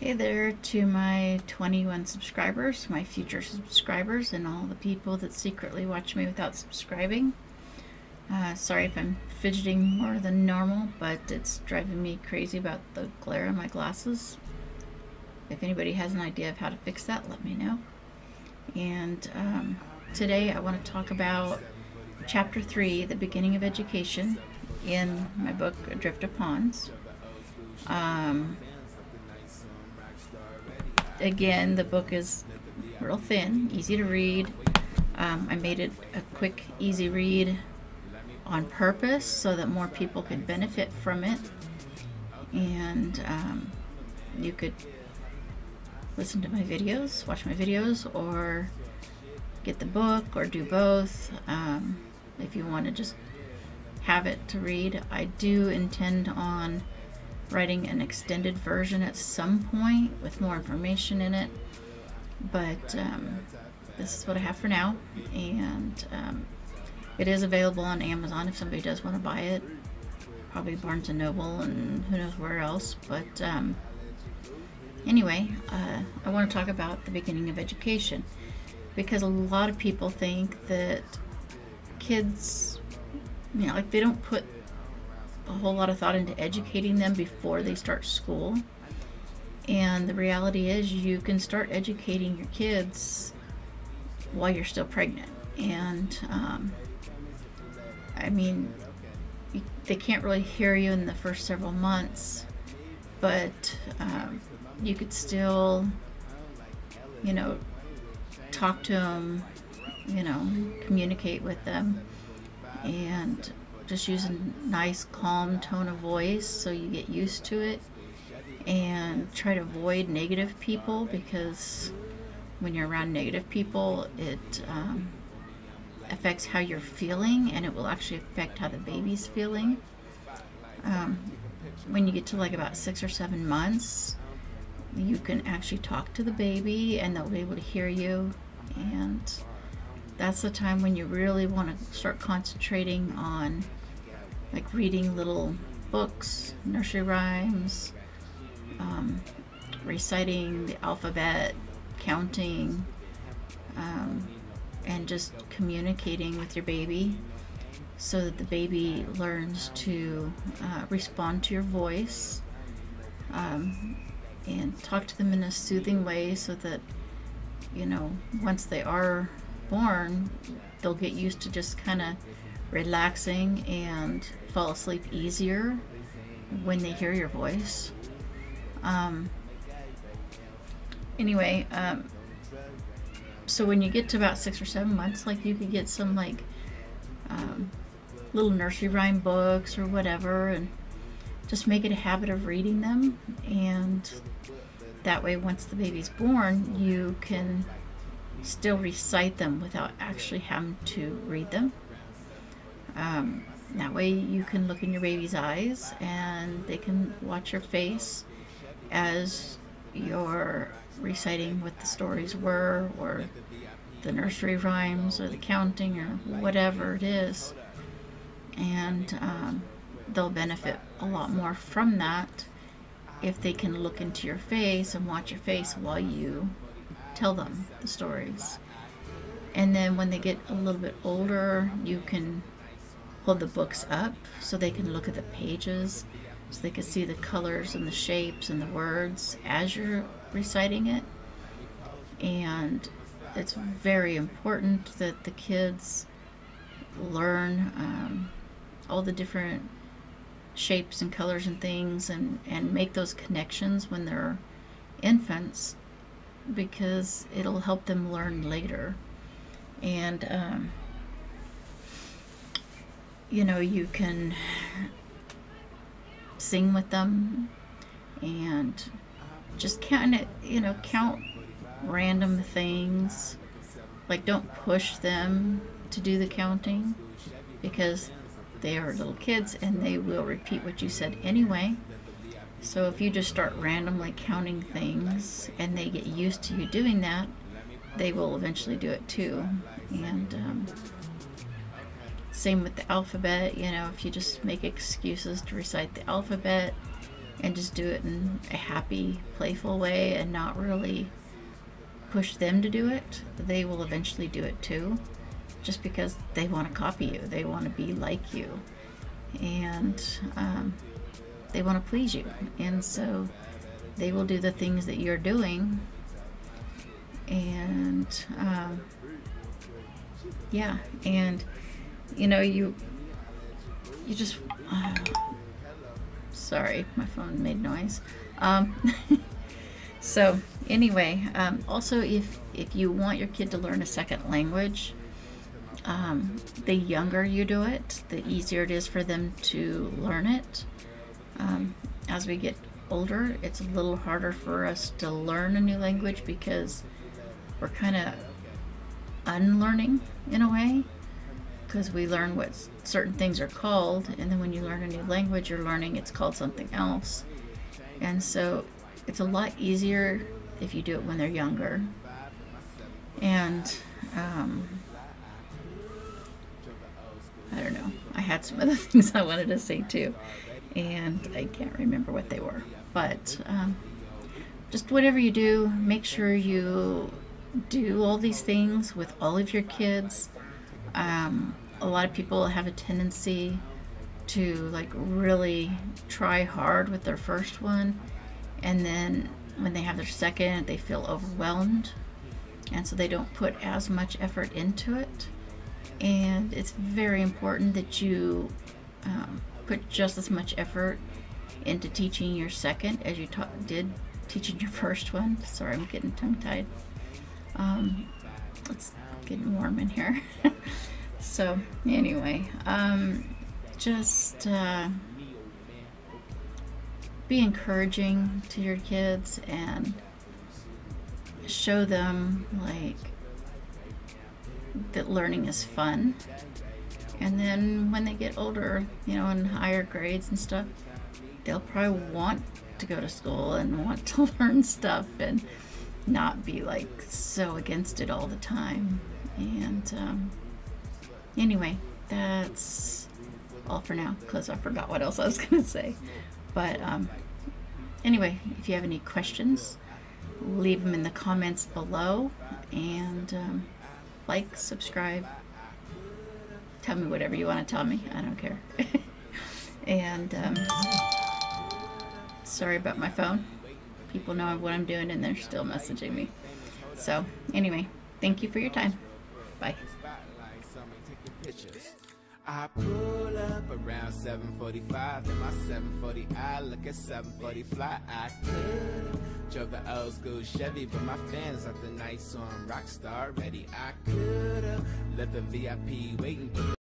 Hey there to my 21 subscribers, my future subscribers, and all the people that secretly watch me without subscribing. Uh, sorry if I'm fidgeting more than normal, but it's driving me crazy about the glare in my glasses. If anybody has an idea of how to fix that, let me know. And um, today I want to talk about Chapter 3, The Beginning of Education, in my book Adrift of Pawns. Um, again, the book is real thin, easy to read. Um, I made it a quick, easy read on purpose so that more people could benefit from it. And um, you could listen to my videos, watch my videos, or get the book, or do both. Um, if you want to just have it to read, I do intend on writing an extended version at some point with more information in it. But um, this is what I have for now, and um, it is available on Amazon if somebody does want to buy it. Probably Barnes and Noble and who knows where else. But um, anyway, uh, I want to talk about the beginning of education because a lot of people think that kids, you know, like they don't put a whole lot of thought into educating them before they start school. And the reality is, you can start educating your kids while you're still pregnant. And, um, I mean, they can't really hear you in the first several months, but um, you could still, you know, talk to them, you know, communicate with them, and just use a nice calm tone of voice so you get used to it. And try to avoid negative people because when you're around negative people it um, affects how you're feeling and it will actually affect how the baby's feeling. Um, when you get to like about six or seven months you can actually talk to the baby and they'll be able to hear you. And that's the time when you really want to start concentrating on like reading little books, nursery rhymes, um, reciting the alphabet, counting, um, and just communicating with your baby so that the baby learns to uh, respond to your voice um, and talk to them in a soothing way so that, you know, once they are born, they'll get used to just kind of relaxing and fall asleep easier when they hear your voice. Um, anyway, um, so when you get to about six or seven months, like you could get some like um, little nursery rhyme books or whatever, and just make it a habit of reading them. And that way, once the baby's born, you can still recite them without actually having to read them. Um, that way you can look in your baby's eyes and they can watch your face as you're reciting what the stories were or the nursery rhymes or the counting or whatever it is. And um, they'll benefit a lot more from that if they can look into your face and watch your face while you tell them the stories. And then when they get a little bit older, you can hold the books up so they can look at the pages, so they can see the colors and the shapes and the words as you're reciting it. And it's very important that the kids learn um, all the different shapes and colors and things and, and make those connections when they're infants because it'll help them learn later. And um, you know, you can sing with them and just kind of, you know, count random things. Like, don't push them to do the counting because they are little kids and they will repeat what you said anyway. So if you just start randomly counting things and they get used to you doing that, they will eventually do it too. And um, same with the alphabet, you know, if you just make excuses to recite the alphabet, and just do it in a happy, playful way and not really push them to do it, they will eventually do it too. Just because they want to copy you, they want to be like you, and um, they want to please you. And so they will do the things that you're doing. And um, yeah, and you know, you you just. Sorry, my phone made noise. Um, so anyway, um, also if if you want your kid to learn a second language, um, the younger you do it, the easier it is for them to learn it. Um, as we get older, it's a little harder for us to learn a new language because we're kind of unlearning in a way because we learn what certain things are called and then when you learn a new language you're learning it's called something else. And so it's a lot easier if you do it when they're younger. And um, I don't know. I had some other things I wanted to say too and I can't remember what they were. But um, just whatever you do make sure you do all these things with all of your kids um, a lot of people have a tendency to like really try hard with their first one and then when they have their second they feel overwhelmed and so they don't put as much effort into it. And it's very important that you um, put just as much effort into teaching your second as you did teaching your first one. Sorry I'm getting tongue-tied. Um, it's getting warm in here. So anyway um, just uh, be encouraging to your kids and show them like that learning is fun. And then when they get older you know in higher grades and stuff they'll probably want to go to school and want to learn stuff and not be like so against it all the time and um, anyway that's all for now because I forgot what else I was gonna say. But um, anyway if you have any questions leave them in the comments below. And um, like subscribe. Tell me whatever you want to tell me I don't care. And um, sorry about my phone. People know what I'm doing and they're still messaging me. So anyway thank you for your time bye. I pull up around 745 in my 740 I look at 740 fly. I could drove the old school Chevy but my fans are the nice on rockstar ready. I could have left the VIP waiting